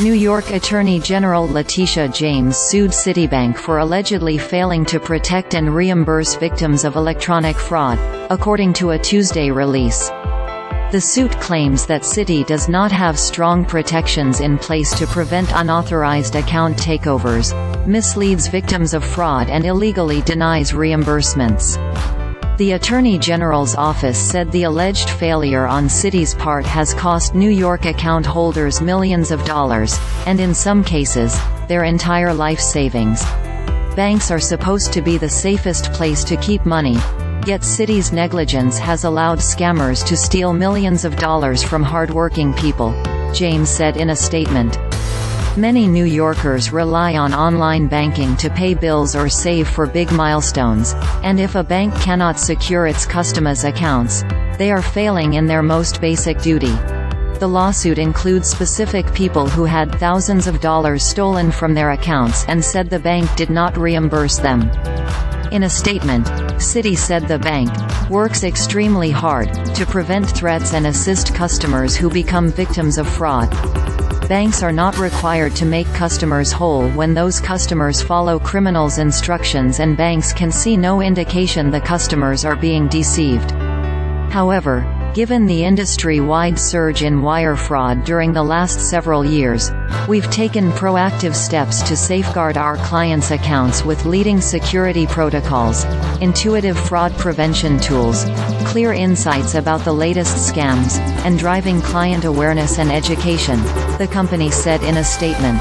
New York Attorney General Letitia James sued Citibank for allegedly failing to protect and reimburse victims of electronic fraud, according to a Tuesday release. The suit claims that Citi does not have strong protections in place to prevent unauthorized account takeovers, misleads victims of fraud and illegally denies reimbursements. The Attorney General's office said the alleged failure on Citi's part has cost New York account holders millions of dollars, and in some cases, their entire life savings. Banks are supposed to be the safest place to keep money, yet Citi's negligence has allowed scammers to steal millions of dollars from hardworking people, James said in a statement. Many New Yorkers rely on online banking to pay bills or save for big milestones, and if a bank cannot secure its customers' accounts, they are failing in their most basic duty. The lawsuit includes specific people who had thousands of dollars stolen from their accounts and said the bank did not reimburse them. In a statement, Citi said the bank works extremely hard to prevent threats and assist customers who become victims of fraud. Banks are not required to make customers whole when those customers follow criminals' instructions and banks can see no indication the customers are being deceived. However, given the industry-wide surge in wire fraud during the last several years, we've taken proactive steps to safeguard our clients' accounts with leading security protocols, intuitive fraud prevention tools, clear insights about the latest scams, and driving client awareness and education, the company said in a statement.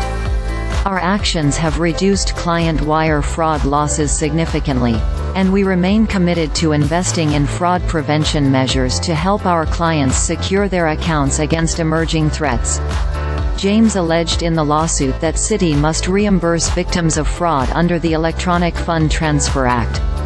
Our actions have reduced client wire fraud losses significantly, and we remain committed to investing in fraud prevention measures to help our clients secure their accounts against emerging threats. James alleged in the lawsuit that Citi must reimburse victims of fraud under the Electronic Fund Transfer Act.